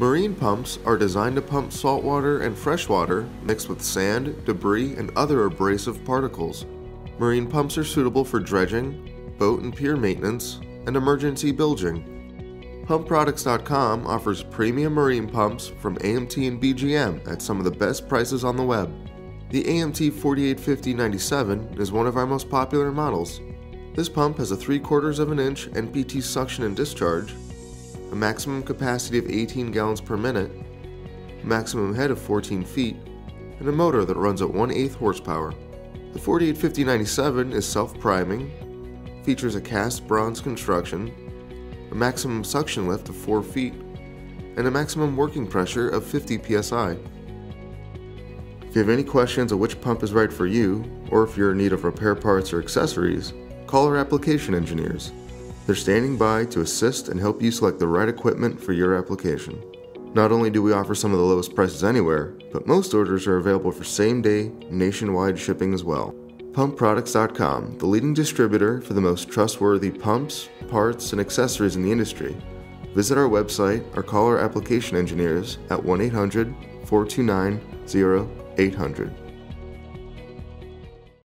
Marine pumps are designed to pump saltwater and freshwater mixed with sand, debris, and other abrasive particles. Marine pumps are suitable for dredging, boat and pier maintenance, and emergency bilging. PumpProducts.com offers premium marine pumps from AMT and BJM at some of the best prices on the web. The AMT 485097 is one of our most popular models. This pump has a 3 quarters of an inch NPT suction and discharge, a maximum capacity of 18 gallons per minute, maximum head of 14 feet, and a motor that runs at 1 8 horsepower. The 485097 is self-priming, features a cast bronze construction, a maximum suction lift of 4 feet, and a maximum working pressure of 50 psi. If you have any questions on which pump is right for you, or if you're in need of repair parts or accessories, call our application engineers. They're standing by to assist and help you select the right equipment for your application. Not only do we offer some of the lowest prices anywhere, but most orders are available for same day, nationwide shipping as well. PumpProducts.com, the leading distributor for the most trustworthy pumps, parts, and accessories in the industry. Visit our website or call our application engineers at 1 800 429 0800.